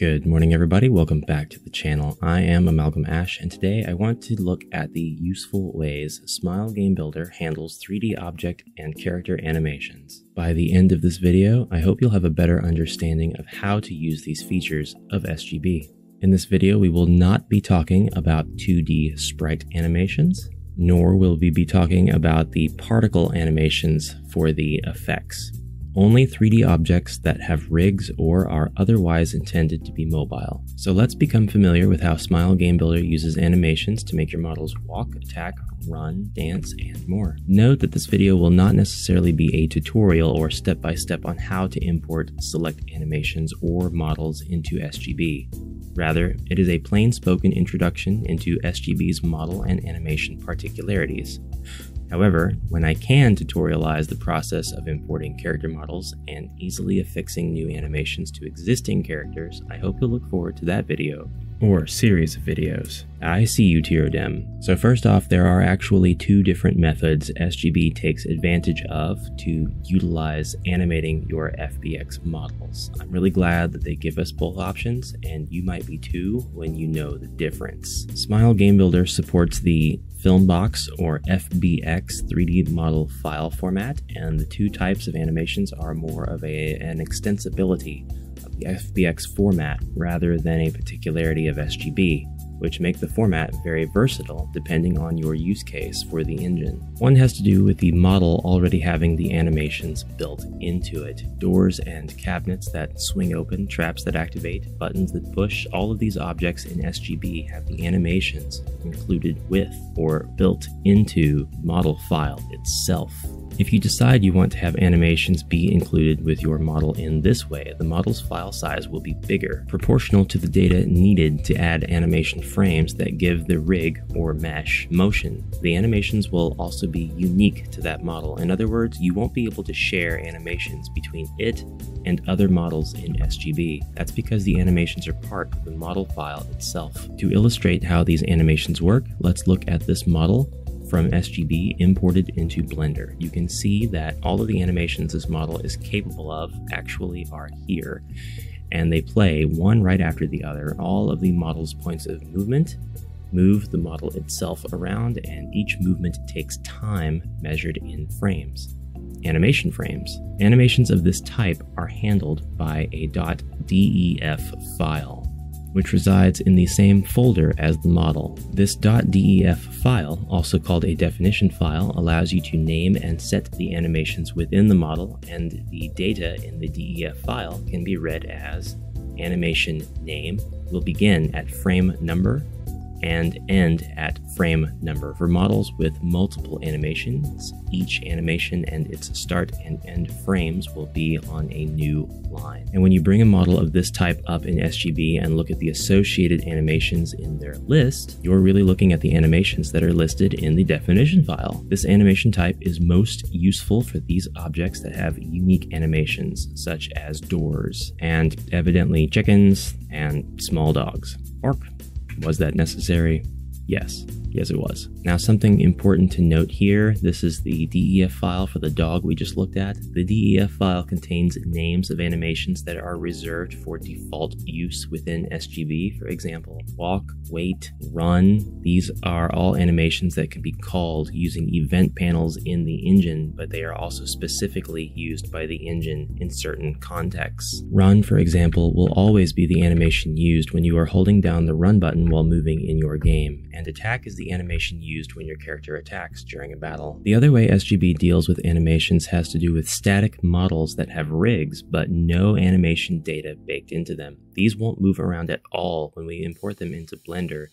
Good morning, everybody. Welcome back to the channel. I am Amalgam Ash, and today I want to look at the useful ways Smile Game Builder handles 3D object and character animations. By the end of this video, I hope you'll have a better understanding of how to use these features of SGB. In this video, we will not be talking about 2D sprite animations, nor will we be talking about the particle animations for the effects only 3D objects that have rigs or are otherwise intended to be mobile. So let's become familiar with how Smile Game Builder uses animations to make your models walk, attack, run, dance, and more. Note that this video will not necessarily be a tutorial or step-by-step -step on how to import select animations or models into SGB. Rather, it is a plain spoken introduction into SGB's model and animation particularities. However, when I can tutorialize the process of importing character models and easily affixing new animations to existing characters, I hope you'll look forward to that video or series of videos. I see you, Tyrodem. So first off, there are actually two different methods SGB takes advantage of to utilize animating your FBX models. I'm really glad that they give us both options, and you might be too when you know the difference. Smile Game Builder supports the Filmbox or FBX 3D model file format, and the two types of animations are more of a, an extensibility FBX format rather than a particularity of SGB which make the format very versatile depending on your use case for the engine. One has to do with the model already having the animations built into it. Doors and cabinets that swing open, traps that activate, buttons that push, all of these objects in SGB have the animations included with or built into model file itself. If you decide you want to have animations be included with your model in this way, the model's file size will be bigger, proportional to the data needed to add animation frames that give the rig or mesh motion. The animations will also be unique to that model. In other words, you won't be able to share animations between it and other models in SGB. That's because the animations are part of the model file itself. To illustrate how these animations work, let's look at this model from SGB imported into Blender. You can see that all of the animations this model is capable of actually are here, and they play one right after the other. All of the model's points of movement move the model itself around, and each movement takes time measured in frames. Animation frames. Animations of this type are handled by a .def file which resides in the same folder as the model. This .def file, also called a definition file, allows you to name and set the animations within the model, and the data in the DEF file can be read as animation name will begin at frame number and end at frame number. For models with multiple animations, each animation and its start and end frames will be on a new line. And when you bring a model of this type up in SGB and look at the associated animations in their list, you're really looking at the animations that are listed in the definition file. This animation type is most useful for these objects that have unique animations, such as doors, and evidently chickens and small dogs. Bark. Was that necessary? Yes. Yes, it was. Now, something important to note here this is the DEF file for the dog we just looked at. The DEF file contains names of animations that are reserved for default use within SGB. For example, walk, wait, run. These are all animations that can be called using event panels in the engine, but they are also specifically used by the engine in certain contexts. Run, for example, will always be the animation used when you are holding down the run button while moving in your game, and attack is the animation used when your character attacks during a battle. The other way SGB deals with animations has to do with static models that have rigs, but no animation data baked into them. These won't move around at all when we import them into Blender,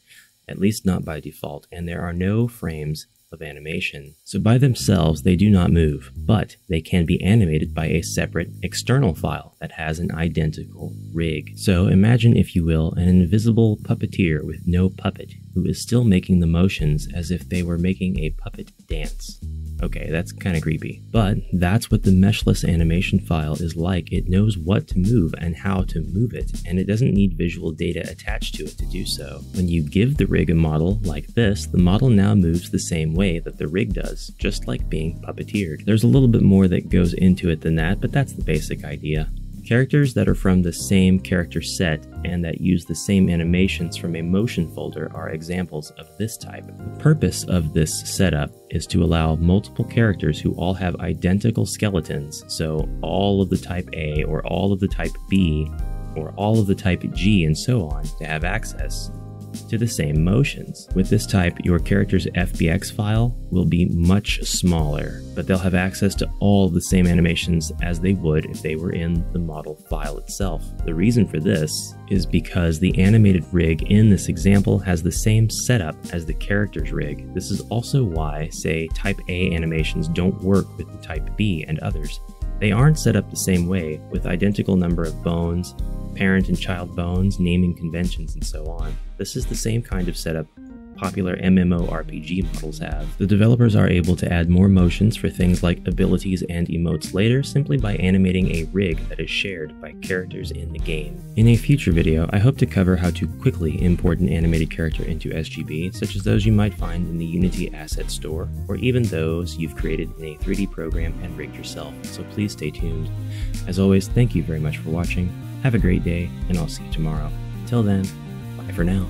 at least not by default, and there are no frames of animation. So by themselves, they do not move, but they can be animated by a separate external file that has an identical rig. So imagine, if you will, an invisible puppeteer with no puppet who is still making the motions as if they were making a puppet dance. Okay, that's kind of creepy. But that's what the meshless animation file is like. It knows what to move and how to move it, and it doesn't need visual data attached to it to do so. When you give the rig a model like this, the model now moves the same way that the rig does, just like being puppeteered. There's a little bit more that goes into it than that, but that's the basic idea. Characters that are from the same character set and that use the same animations from a motion folder are examples of this type. The purpose of this setup is to allow multiple characters who all have identical skeletons, so all of the type A or all of the type B or all of the type G and so on, to have access to the same motions. With this type, your character's FBX file will be much smaller, but they'll have access to all the same animations as they would if they were in the model file itself. The reason for this is because the animated rig in this example has the same setup as the character's rig. This is also why, say, type A animations don't work with the type B and others. They aren't set up the same way, with identical number of bones, parent and child bones, naming conventions, and so on. This is the same kind of setup popular MMORPG models have. The developers are able to add more motions for things like abilities and emotes later simply by animating a rig that is shared by characters in the game. In a future video, I hope to cover how to quickly import an animated character into SGB, such as those you might find in the Unity Asset Store, or even those you've created in a 3D program and rigged yourself, so please stay tuned. As always, thank you very much for watching, have a great day, and I'll see you tomorrow. Till then, bye for now.